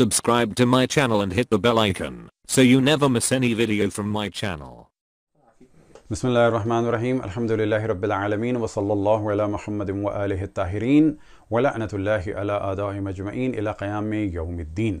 Subscribe to my channel and hit the bell icon so you never miss any video from my channel. بسم الله الرحمن الرحيم الحمد لله رب العالمين وصلى الله على محمد وآله الطاهرين ولعنة الله على آدائهم أجمعين إلى قيام يوم الدين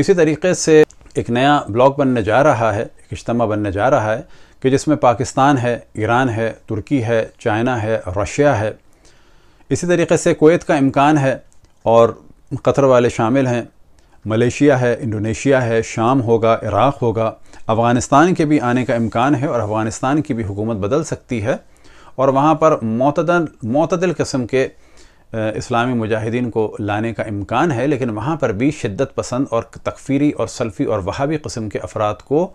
اسی طریقے سے ایک نیا بلاک بننے جا رہا ہے، ایک اجتماع بننے جا رہا ہے کہ جس میں پاکستان ہے، ایران ہے، ترکی ہے، چائنا ہے، رشیا ہے۔ اسی طریقے سے کویت کا امکان ہے اور قطر والے شامل ہیں۔ ملیشیا ہے، انڈونیشیا ہے، شام ہوگا، عراق ہوگا۔ افغانستان کے بھی آنے کا امکان ہے اور افغانستان کی بھی حکومت بدل سکتی ہے۔ اور وہاں پر معتدل معتدل قسم کے اسلامی مجاہدین کو لانے کا امکان ہے، لیکن وہاں پر بھی شدت پسند اور تکفیری اور سلفی اور وہابی قسم کے افراد کو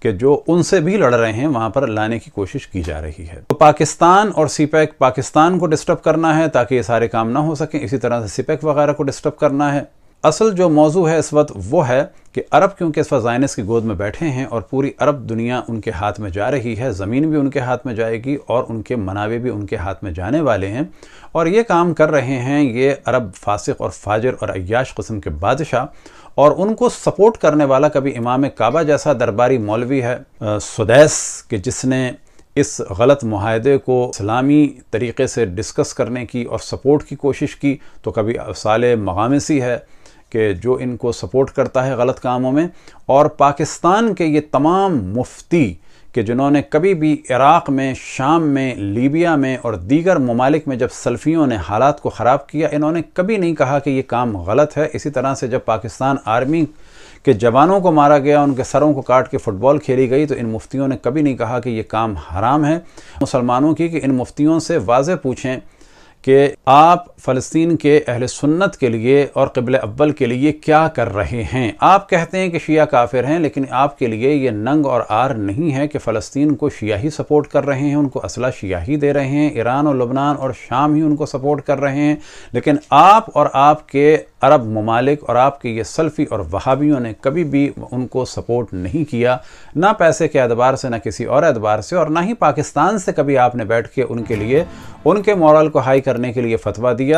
کہ جو ان سے بھی لڑ رہے ہیں، وہاں پر لانے کی کوشش کی جا رہی ہے۔ تو پاکستان اور سی پیک پاکستان کو ڈسٹرب کرنا ہے تاکہ یہ سارے کام نہ ہو سکیں، اسی طرح سے سی پیک وغیرہ کو ڈسٹرب کرنا ہے۔ اصل جو موضوع ہے اس وقت وہ ہے کہ عرب کیونکہ اس وقت زائنس کی گود میں بیٹھے ہیں اور پوری عرب دنیا ان کے ہاتھ میں جا رہی ہے، زمین بھی ان کے ہاتھ میں جائے گی اور ان کے مناوے بھی ان کے ہاتھ میں جانے والے ہیں۔ اور یہ کام کر رہے ہیں یہ عرب فاسق اور فاجر اور عیاش قسم کے بادشاہ۔ اور ان کو سپورٹ کرنے والا کبھی امام کعبہ جیسا درباری مولوی ہے سدیس، کہ جس نے اس غلط معاہدے کو اسلامی طریقے سے ڈسکس کرنے کی اور سپورٹ کی کوشش کی۔ تو کبھی صالح مغامسی ہے۔ کہ جو ان کو سپورٹ کرتا ہے غلط کاموں میں، اور پاکستان کے یہ تمام مفتی کہ جنہوں نے کبھی بھی عراق میں، شام میں، لیبیا میں اور دیگر ممالک میں جب سلفیوں نے حالات کو خراب کیا، انہوں نے کبھی نہیں کہا کہ یہ کام غلط ہے۔ اسی طرح سے جب پاکستان آرمی کے جوانوں کو مارا گیا، ان کے سروں کو کاٹ کے فٹ بال کھیلی گئی، تو ان مفتیوں نے کبھی نہیں کہا کہ یہ کام حرام ہے۔ مسلمانوں کی کہ ان مفتیوں سے واضح پوچھیں کہ آپ فلسطین کے اہل سنت کے لیے اور قبل اول کے لیے کیا کر رہے ہیں؟ آپ کہتے ہیں کہ شیعہ کافر ہیں، لیکن آپ کے لیے یہ ننگ اور آر نہیں ہے کہ فلسطین کو شیعہ ہی سپورٹ کر رہے ہیں، ان کو اسلحہ شیعہ ہی دے رہے ہیں، ایران اور لبنان اور شام ہی ان کو سپورٹ کر رہے ہیں۔ لیکن آپ اور آپ کے عرب ممالک اور آپ کے یہ سلفی اور وہابیوں نے کبھی بھی ان کو سپورٹ نہیں کیا، نہ پیسے کے اعتبار سے، نہ کسی اور اعتبار سے، اور نہ ہی پاکستان سے کبھی آپ نے بیٹھ کے ان کے لیے، ان کے مورل کو ہائی کرنے کے لیے فتویٰ دیا۔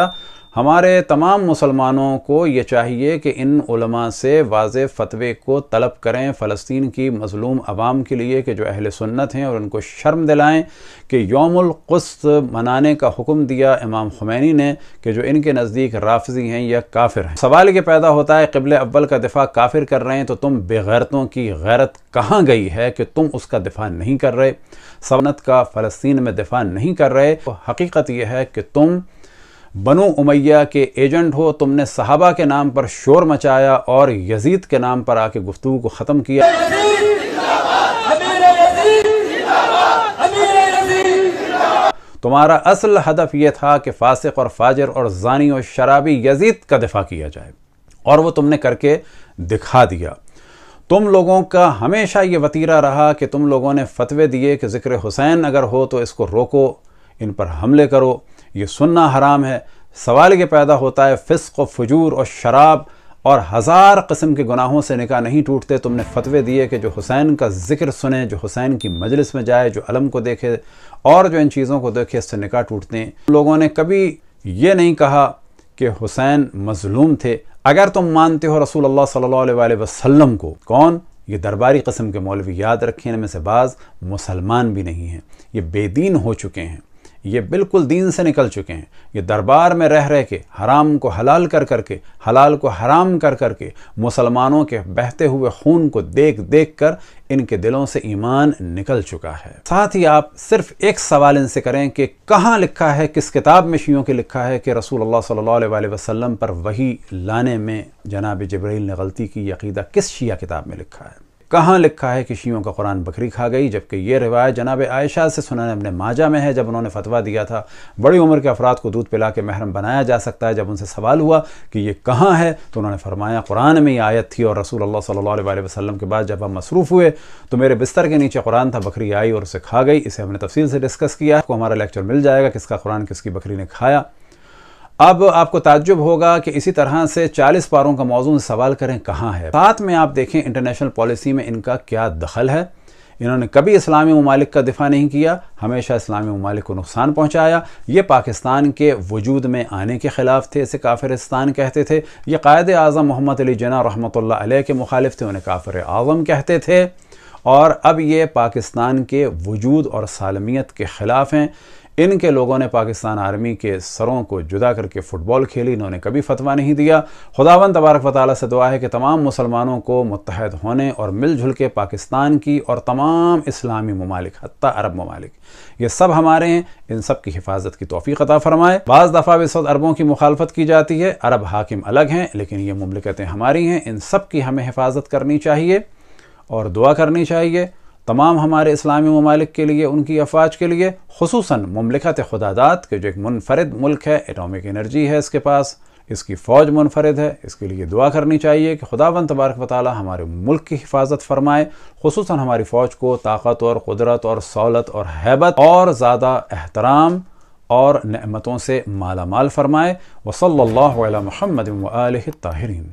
ہمارے تمام مسلمانوں کو یہ چاہیے کہ ان علماء سے واضح فتوے کو طلب کریں، فلسطین کی مظلوم عوام کے لیے کہ جو اہل سنت ہیں اور ان کو شرم دلائیں کہ یوم القسط منانے کا حکم دیا امام خمینی نے کہ جو ان کے نزدیک رافضی ہیں یا کافر ہیں۔ سوال یہ پیدا ہوتا ہے، قبل اول کا دفاع کافر کر رہے ہیں تو تم بغیرتوں کی غیرت کہاں گئی ہے کہ تم اس کا دفاع نہیں کر رہے؟ سونت کا فلسطین میں دفاع نہیں کر رہے حقیقت یہ ہے کہ تم بنو امیہ کے ایجنٹ ہو، تم نے صحابہ کے نام پر شور مچایا اور یزید کے نام پر آ کے گفتگو کو ختم کیا۔ تمہارا اصل ہدف یہ تھا کہ فاسق اور فاجر اور زانی اور شرابی یزید کا دفاع کیا جائے اور وہ تم نے کر کے دکھا دیا۔ تم لوگوں کا ہمیشہ یہ وطیرہ رہا کہ تم لوگوں نے فتوے دیے کہ ذکر حسین اگر ہو تو اس کو روکو، ان پر حملے کرو۔ یہ سننا حرام ہے۔ سوال یہ پیدا ہوتا ہے، فسق و فجور اور شراب اور ہزار قسم کے گناہوں سے نکاح نہیں ٹوٹتے۔ تم نے فتوے دیے کہ جو حسین کا ذکر سنے جو حسین کی مجلس میں جائے، جو علم کو دیکھے، اور جو ان چیزوں کو دیکھے، اس سے نکاح ٹوٹتے ہیں۔ لوگوں نے کبھی یہ نہیں کہا کہ حسین مظلوم تھے۔ اگر تم مانتے ہو رسول اللہ صلی اللہ علیہ وسلم کو، کون؟ یہ درباری قسم کے مولوی، یاد رکھیں، ان میں سے بعض مسلمان بھی نہیں ہیں۔ یہ بے دین ہو چکے ہیں۔ یہ بالکل دین سے نکل چکے ہیں۔ یہ دربار میں رہ رہ کے حرام کو حلال کر کر کے، حلال کو حرام کر کر کے مسلمانوں کے بہتے ہوئے خون کو دیکھ دیکھ کر ان کے دلوں سے ایمان نکل چکا ہے۔ ساتھ ہی آپ صرف ایک سوال ان سے کریں کہ کہاں لکھا ہے، کس کتاب میں شیعوں کے لکھا ہے کہ رسول اللہ صلی اللہ علیہ وسلم پر وہی لانے میں جناب جبرائیل نے غلطی کی، عقیدہ کس شیعہ کتاب میں لکھا ہے؟ کہاں لکھا ہے کہ شیعوں کا قرآن بکری کھا گئی؟ جبکہ یہ روایت جناب عائشہ سے سنن اپنے ماجہ میں ہے، جب انہوں نے فتویٰ دیا تھا، بڑی عمر کے افراد کو دودھ پلا کے محرم بنایا جا سکتا ہے، جب ان سے سوال ہوا کہ یہ کہاں ہے، تو انہوں نے فرمایا، قرآن میں یہ آیت تھی اور رسول اللہ صلی اللہ علیہ وسلم کے بعد جب ہم مصروف ہوئے، تو میرے بستر کے نیچے قرآن تھا، بکری آئی اور اسے کھا گئی، اسے ہم نے تفصیل سے ڈسکس کیا کو ہمارا لیکچر مل جائے گا، کس کا قرآن کس کی بکری نے کھایا۔ اب آپ کو تعجب ہوگا کہ اسی طرح سے چالیس پاروں کا موضوع سوال کریں کہاں ہے؟ ساتھ میں آپ دیکھیں انٹرنیشنل پالیسی میں ان کا کیا دخل ہے۔ انہوں نے کبھی اسلامی ممالک کا دفاع نہیں کیا، ہمیشہ اسلامی ممالک کو نقصان پہنچایا۔ یہ پاکستان کے وجود میں آنے کے خلاف تھے، اسے کافرستان کہتے تھے۔ یہ قائد اعظم محمد علی جناح رحمۃ اللہ علیہ کے مخالف تھے، انہیں کافر اعظم کہتے تھے۔ اور اب یہ پاکستان کے وجود اور سالمیت کے خلاف ہیں۔ ان کے لوگوں نے پاکستان آرمی کے سروں کو جدا کر کے فٹ بال کھیلی، انہوں نے کبھی فتویٰ نہیں دیا۔ خداون تبارک و تعالیٰ سے دعا ہے کہ تمام مسلمانوں کو متحد ہونے اور مل جھل کے پاکستان کی اور تمام اسلامی ممالک، حتیٰ عرب ممالک، یہ سب ہمارے ہیں، ان سب کی حفاظت کی توفیق عطا فرمائے۔ بعض دفعہ بھی سعود عربوں کی مخالفت کی جاتی ہے۔ عرب حاکم الگ ہیں، لیکن یہ مملکتیں ہماری ہیں، ان سب کی ہمیں حفاظت کرنی چاہیے اور دعا کرنی چاہیے۔ تمام ہمارے اسلامی ممالک کے لیے، ان کی افواج کے لیے، خصوصاً مملکت خدادات کے جو ایک منفرد ملک ہے اٹامک انرجی ہے اس کے پاس، اس کی فوج منفرد ہے، اس کے لیے دعا کرنی چاہیے کہ خدا و تبارک و تعالی ہمارے ملک کی حفاظت فرمائے، خصوصاً ہماری فوج کو طاقت اور قدرت اور سہولت اور حیبت اور زیادہ احترام اور نعمتوں سے مالا مال فرمائے۔ وصلی اللہ علیہ محمد و طاہرین